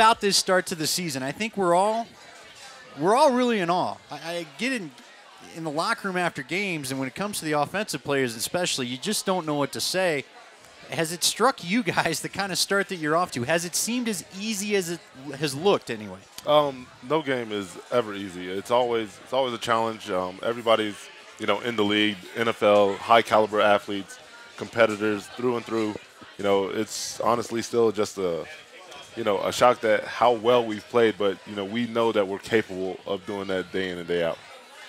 about this start to the season? I think we're all we're all really in awe. I, I get in in the locker room after games, and when it comes to the offensive players, especially, you just don't know what to say. Has it struck you guys the kind of start that you're off to? Has it seemed as easy as it has looked anyway? Um, no game is ever easy. It's always it's always a challenge. Um, everybody's you know in the league, NFL, high caliber athletes, competitors through and through. You know, it's honestly still just a you know a shock that how well we've played, but you know we know that we're capable of doing that day in and day out.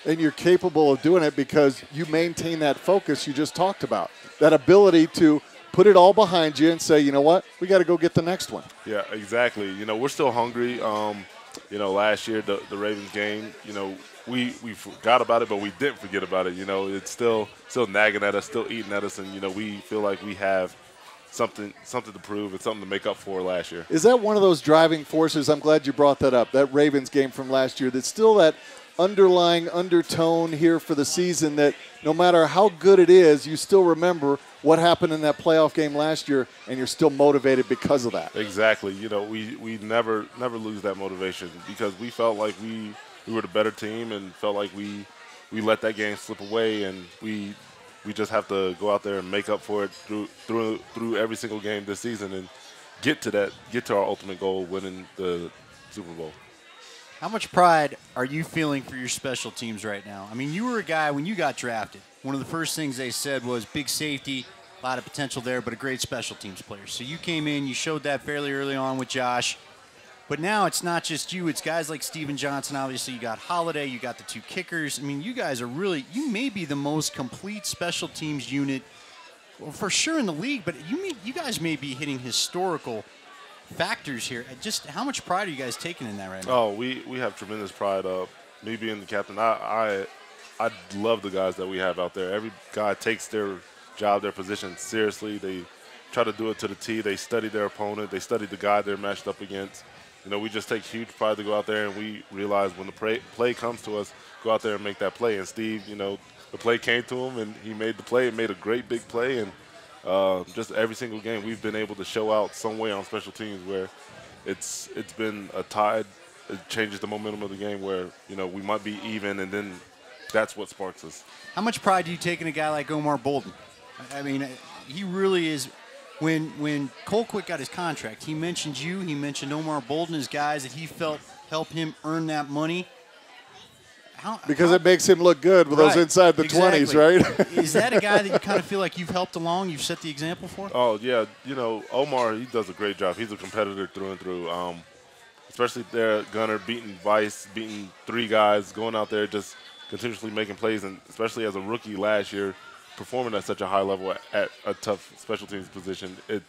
And you're capable of doing it because you maintain that focus you just talked about, that ability to put it all behind you and say, you know what, we got to go get the next one. Yeah, exactly. You know, we're still hungry. Um, you know, last year the, the Ravens game, you know, we, we forgot about it, but we didn't forget about it. You know, it's still still nagging at us, still eating at us, and you know, we feel like we have something something to prove and something to make up for last year. Is that one of those driving forces? I'm glad you brought that up. That Ravens game from last year. That's still that underlying undertone here for the season that no matter how good it is, you still remember what happened in that playoff game last year, and you're still motivated because of that. Exactly. You know, we, we never never lose that motivation because we felt like we we were the better team and felt like we we let that game slip away, and we we just have to go out there and make up for it through through through every single game this season and get to that get to our ultimate goal, winning the Super Bowl. How much pride are you feeling for your special teams right now? I mean, you were a guy when you got drafted. One of the first things they said was big safety, a lot of potential there, but a great special teams player. So you came in, you showed that fairly early on with Josh. But now it's not just you, it's guys like Steven Johnson. Obviously, you got Holliday, you got the two kickers. I mean, you guys are really, you may be the most complete special teams unit well, for sure in the league, but you, may, you guys may be hitting historical factors here. Just how much pride are you guys taking in that right now? Oh, we, we have tremendous pride. Uh, me being the captain, I, I I love the guys that we have out there. Every guy takes their job, their position seriously. They try to do it to the T. They study their opponent. They study the guy they're matched up against. You know, we just take huge pride to go out there and we realize when the play, play comes to us, go out there and make that play. And Steve, you know, the play came to him and he made the play and made a great big play. And uh, just every single game, we've been able to show out some way on special teams where it's it's been a tide. It changes the momentum of the game where you know we might be even, and then that's what sparks us. How much pride do you take in a guy like Omar Bolden? I mean, he really is. When when Colquitt got his contract, he mentioned you. He mentioned Omar Bolden as guys that he felt helped him earn that money. How, because how, it makes him look good with right, those inside the exactly. 20s, right? Is that a guy that you kind of feel like you've helped along, you've set the example for? Oh, yeah. You know, Omar, he does a great job. He's a competitor through and through. Um, especially there, Gunner beating Vice, beating three guys, going out there just continuously making plays, and especially as a rookie last year, performing at such a high level at, at a tough special teams position. It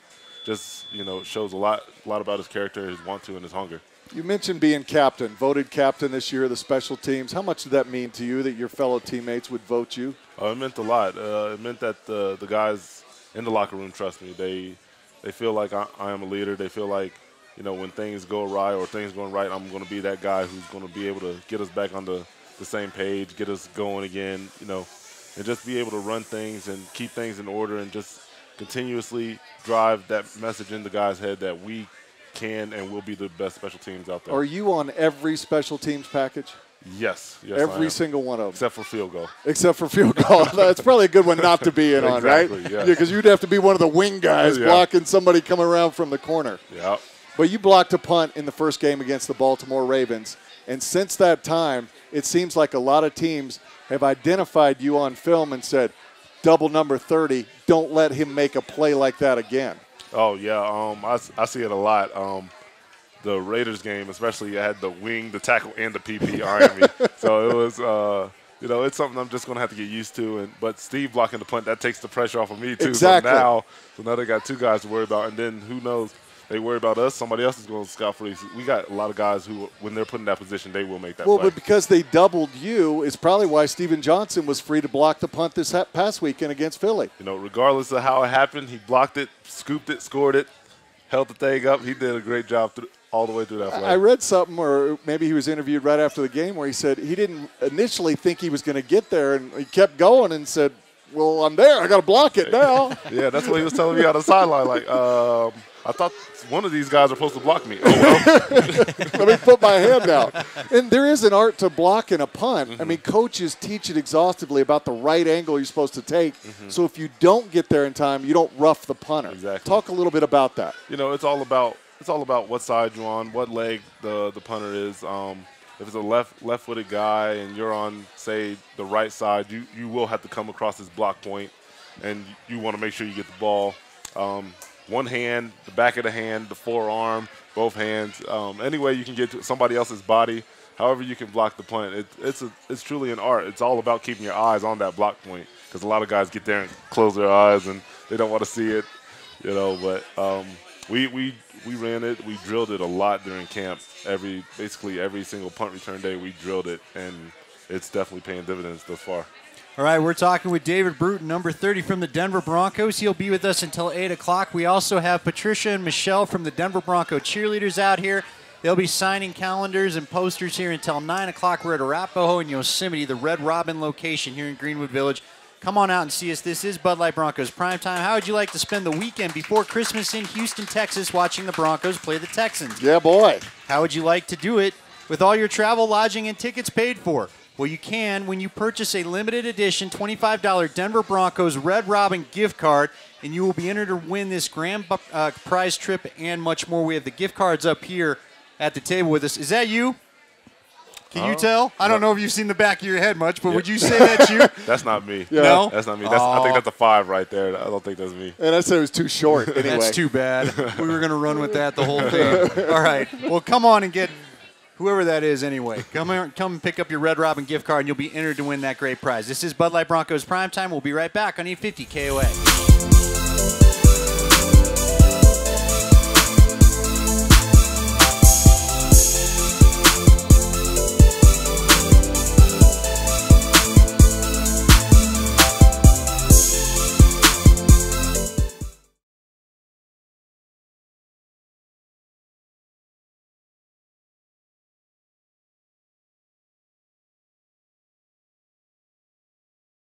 just, you know, shows a lot, a lot about his character, his want to, and his hunger. You mentioned being captain, voted captain this year of the special teams. How much did that mean to you that your fellow teammates would vote you? Uh, it meant a lot. Uh, it meant that the, the guys in the locker room trust me. They they feel like I, I, am a leader. They feel like you know when things go awry or things going right, I'm going to be that guy who's going to be able to get us back on the, the same page, get us going again. You know, and just be able to run things and keep things in order and just continuously drive that message in the guys' head that we can and will be the best special teams out there. Are you on every special teams package? Yes, yes. Every single one of them. Except for field goal. Except for field goal. That's probably a good one not to be in exactly, on, right? Yeah. Because you'd have to be one of the wing guys yeah. blocking somebody coming around from the corner. Yeah. But you blocked a punt in the first game against the Baltimore Ravens. And since that time, it seems like a lot of teams have identified you on film and said, double number 30, don't let him make a play like that again. Oh yeah, um, I, I see it a lot. Um, the Raiders game, especially, I had the wing, the tackle, and the PP eyeing me. So it was, uh, you know, it's something I'm just going to have to get used to. And but Steve blocking the punt that takes the pressure off of me too. Exactly. So now, so now they got two guys to worry about, and then who knows? They worry about us, somebody else is going to scout for these. We got a lot of guys who, when they're put in that position, they will make that. Well, play. but because they doubled you, is probably why Steven Johnson was free to block the punt this past weekend against Philly. You know, regardless of how it happened, he blocked it, scooped it, scored it, held the thing up. He did a great job through, all the way through that play. I read something, or maybe he was interviewed right after the game, where he said he didn't initially think he was going to get there, and he kept going and said, "Well, I'm there. I got to block it now." yeah, that's what he was telling me on the sideline. Like, um, I thought one of these guys are supposed to block me. Oh, well. Let me put my hand out. And there is an art to blocking a punt. I mean, coaches teach it exhaustively about the right angle you're supposed to take. So if you don't get there in time, you don't rough the punter. Exactly. Talk a little bit about that. you know, it's all about it's all about what side you're on, what leg the the punter is. Um, if it's a left left-footed guy and you're on, say, the right side, you you will have to come across this block point, and you want to make sure you get the ball. Um, one hand, the back of the hand, the forearm, both hands. Um, any way you can get to somebody else's body, however you can block the punt. It, it's a, it's truly an art. It's all about keeping your eyes on that block point because a lot of guys get there and close their eyes and they don't want to see it you know. But um, we we we ran it, we drilled it a lot during camp. Every basically every single punt return day, we drilled it, and it's definitely paying dividends thus far. All right, we're talking with David Bruton, number 30 from the Denver Broncos. He'll be with us until 8 o'clock. We also have Patricia and Michelle from the Denver Bronco cheerleaders out here. They'll be signing calendars and posters here until 9 o'clock. We're at Arapahoe in Yosemite, the Red Robin location here in Greenwood Village. Come on out and see us. This is Bud Light Broncos Prime Time. How would you like to spend the weekend before Christmas in Houston, Texas, watching the Broncos play the Texans? Yeah, boy. How would you like to do it with all your travel, lodging, and tickets paid for? Well, you can when you purchase a limited edition $25 Denver Broncos Red Robin gift card, and you will be entered to win this grand uh, prize trip and much more. We have the gift cards up here at the table with us. Is that you? Can you Uh, tell? I don't know if you've seen the back of your head much, but would you say that's you? That's not me. Yeah. No? That's not me. That's, I think that's a five right there. I don't think that's me. And I said it was too short anyway. That's too bad. We were going to run with that the whole thing. All right. Well, come on and get whoever that is anyway. Come come pick up your Red Robin gift card, and you'll be entered to win that great prize. This is Bud Light Broncos Prime Time. We'll be right back on 850 KOA.